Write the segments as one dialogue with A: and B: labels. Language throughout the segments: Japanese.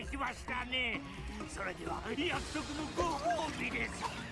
A: ってきましたね。それでは約束のご褒美です。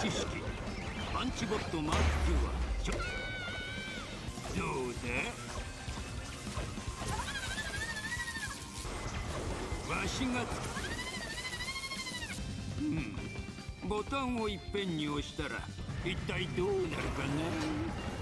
B: 知識。パンチボットマーク9はちょどうだ？わしがうん。ボタンをいっぺんに押したら一体どうなるかな？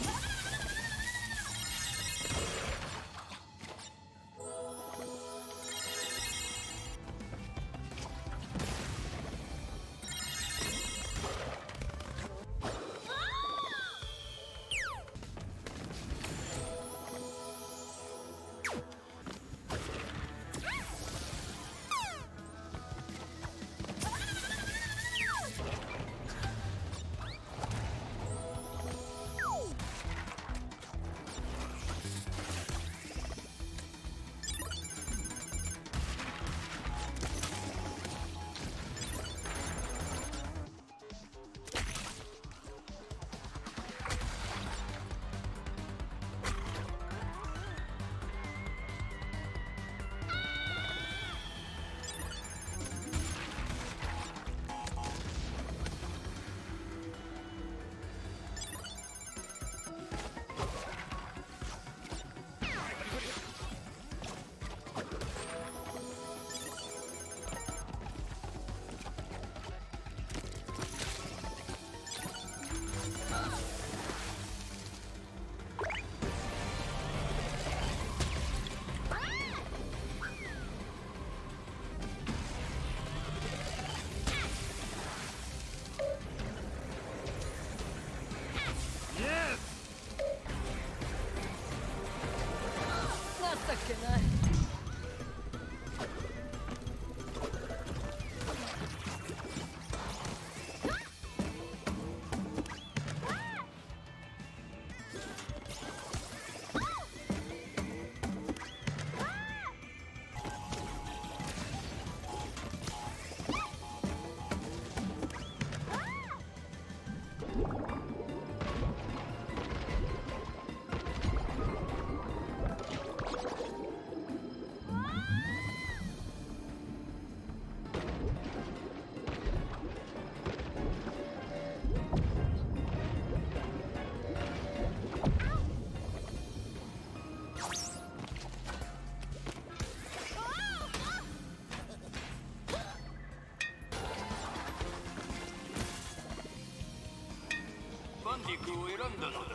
B: Ha ha! Wanderer.